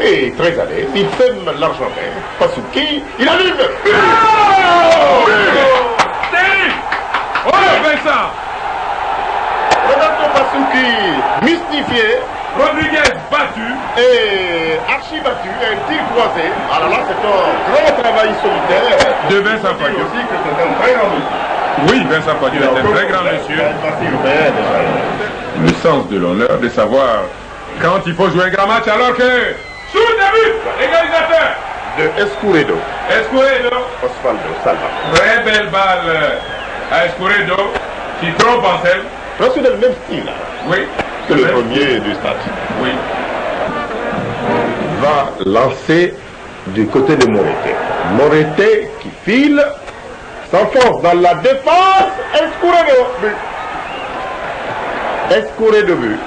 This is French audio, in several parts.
Et très à l'aise, il sème l'Argentin. Pasuki, il arrive Oh Oh Vincent Renato Pasuki, mystifié Rodriguez battu. et archi battu, un tir croisé. Alors là, c'est un grand travail solitaire. De Vincent Padio. aussi que c'est un très grand monsieur. Oui, Vincent Padio est un très grand monsieur. Le sens de l'honneur de savoir quand il faut jouer un grand match alors que... Égalisateur De Escuredo, Escuredo. Osvaldo Salva. Très belle balle euh, à Escuredo qui trompe en selle. Presque dans le même style hein, Oui. que le premier du stade. Oui. Va lancer du côté de Moreté. Moreté qui file, s'enfonce dans la défense. Escuredo, but. Escuredo, but.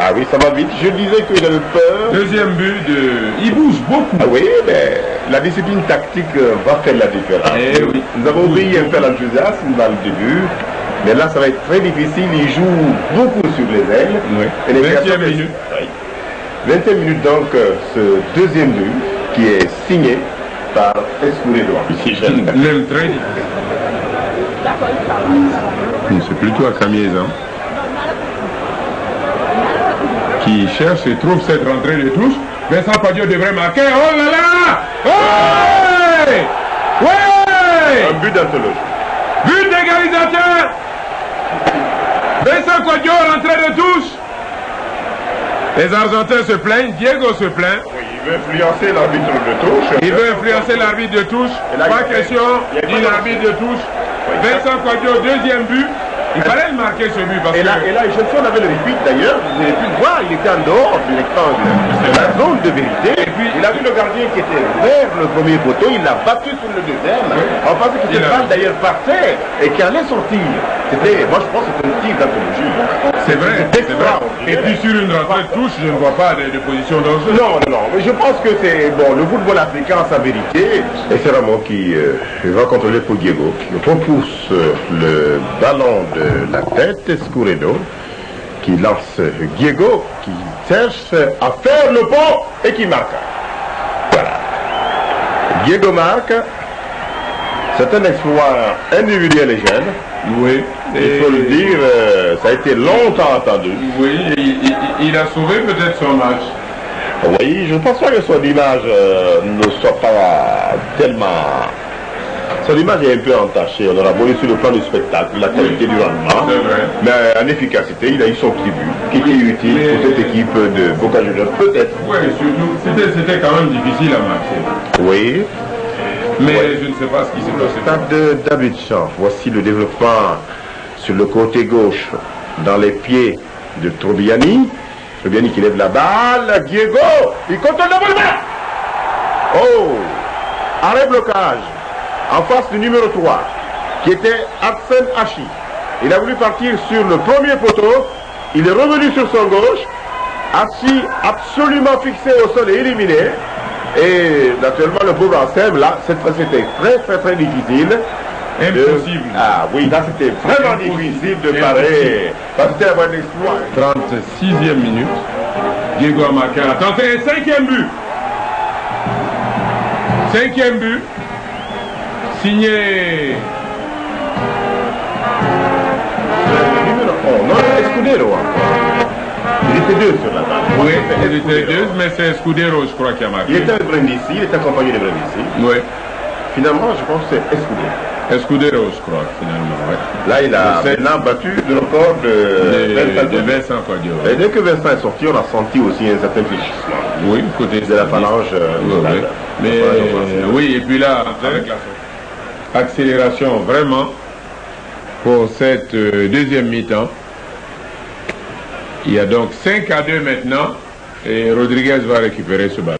Ah oui, ça va vite. Je disais qu'il avait peur. Deuxième but de... Il bouge beaucoup. Ah oui, mais la discipline tactique euh, va faire la différence. Eh oui. Nous avons obéi un peu l'enthousiasme dans le début, mais là ça va être très difficile. Il joue beaucoup sur les ailes. Oui. Et les 20e créations- minute. Oui. 20e minute donc, euh, ce deuxième but qui est signé par très difficile. C'est plutôt à Camiezan qui cherche et trouve cette rentrée de touche. Vincent Padio devrait marquer. Oh là là Ouais Ouais Un but d'anthologie. But d'égalisateur Vincent Padio rentrée de touche. Les Argentins se plaignent, Diego se plaint. Oui, il veut influencer l'arbitre de touche. Il veut influencer l'arbitre de touche. Là, Pas question d'une arbitre de touche. Oui. Vincent Quadio, deuxième but. Il fallait le marquer ce but parce Et là, que et là, je sais on avait le repeat d'ailleurs, vous avez pu le voir, il était en dehors du rectangle, de la zone de vérité. Et puis, il a vu le gardien qui était vers le premier poteau, il l'a battu sur le deuxième. Pensait que Il c'était a- balle d'ailleurs par terre et qui allait sortir. C'était, moi je pense que c'était un tir d'anthologie. c'est vrai, c'est vrai. Et puis sur une rentrée de touche, je ne vois pas de, de position dangereuse. Non, non, non, mais je pense que c'est bon, le football africain a sa vérité. Et c'est Ramon qui euh, va contrôler pour Diego, qui repousse euh, le ballon de la tête, Escuredo, qui lance Diego, qui cherche à faire le pont et qui marque. Voilà. Diego marque. C'est un exploit individuel et jeune. Oui. Il faut le dire, euh, ça a été longtemps attendu. Oui, il, il- il a sauvé peut-être son match. Oui, je ne pense pas que son image euh, ne soit pas tellement... Son image est un peu entachée. On aura beau sur le plan du spectacle, la qualité du rendement. Mais en efficacité, il a eu son petit but, qui était utile Mais- pour cette équipe de Boca Juniors. Peut-être. Oui, surtout, c'était quand même difficile à marquer. Oui. Mais Ouais. je ne sais pas ce qui s'est passé. stade de d'Abidjan, voici le développement sur le côté gauche, dans les pieds de Trobiani. Trobiani qui lève la balle. Diego, il contrôle le volleyball. Oh, arrêt blocage en face du numéro 3, qui était Arsène Hachi. Il a voulu partir sur le premier poteau. Il est revenu sur son gauche. Hachi absolument fixé au sol et éliminé. Et naturellement, le pauvre Ansem, là, cette fois, c'était très, très, très difficile. de- Impossible. Ah oui, là, c'était vraiment difficile de parer. Parce que c'était un exploit. 36e minute. Diego a marqué. Attention, et cinquième but. Cinquième but. Signé. Numéro 11, non, Escudero encore. Il était deux sur la balle. Oui, il était Escudero. deux, mais c'est Scudero, je crois, qui a marqué. Il était avec Brindisi, il était accompagné de Brindisi. Oui. Finalement, je pense que c'est Escudero. Escudero, je crois, finalement. ouais. Là, il a maintenant battu le record de, De, Vincent de Quadio. Vincent Quadio. Et dès que Vincent est sorti, on a senti aussi un certain fléchissement Oui, côté de la phalange. euh, Oui, oui. Mais oui, et puis là, avec la accélération vraiment pour cette euh, deuxième mi-temps. Il y a donc 5 à 2 maintenant et Rodriguez va récupérer ce ballon.